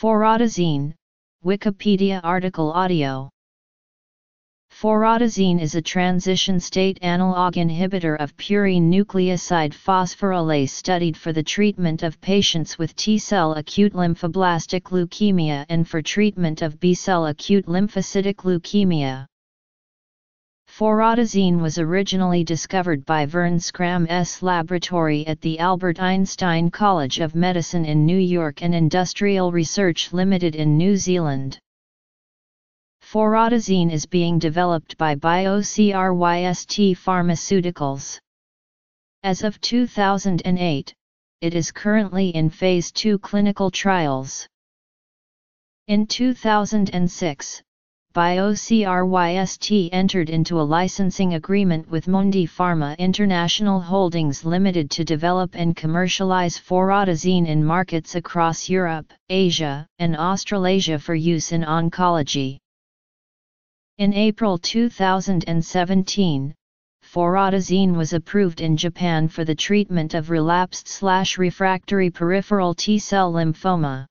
Forodesine, Wikipedia article audio Forodesine is a transition state analog inhibitor of purine nucleoside phosphorylase studied for the treatment of patients with T-cell acute lymphoblastic leukemia and for treatment of B-cell acute lymphocytic leukemia. Forodesine was originally discovered by Vern Schramm's laboratory at the Albert Einstein College of Medicine in New York and Industrial Research Limited in New Zealand. Forodesine is being developed by BioCryst Pharmaceuticals. As of 2008, it is currently in Phase 2 clinical trials. In 2006, BioCryst entered into a licensing agreement with Mundipharma International Holdings Limited to develop and commercialize forodesine in markets across Europe, Asia, and Australasia for use in oncology. In April 2017, forodesine was approved in Japan for the treatment of relapsed-refractory peripheral T-cell lymphoma.